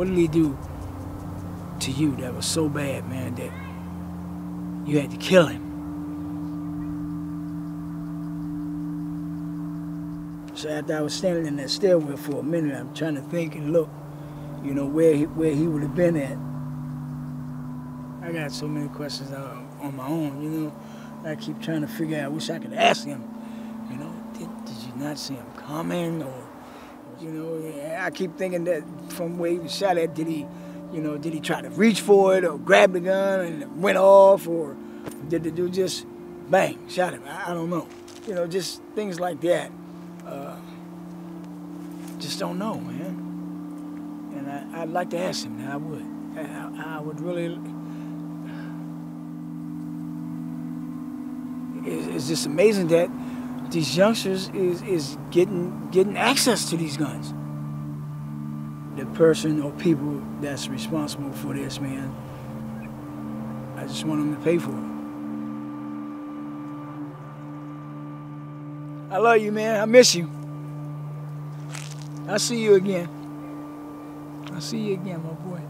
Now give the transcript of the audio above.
What did he do to you that was so bad, man, that you had to kill him? So after I was standing in that stairwell for a minute, I'm trying to think and look, you know, where he, where he would have been at. I got so many questions uh, on my own, you know. I keep trying to figure out. I wish I could ask him, you know, did, did you not see him coming, or, you know, I keep thinking that from where he was shot at, did he, you know, did he try to reach for it or grab the gun and it went off, or did the dude just bang shot him? I, I don't know, you know, just things like that. Uh, just don't know, man. And I, I'd like to ask him. I would. I, I would really. It's, it's just amazing that these youngsters is is getting getting access to these guns. The person or people that's responsible for this, man. I just want them to pay for it. I love you, man. I miss you. I'll see you again. I'll see you again, my boy.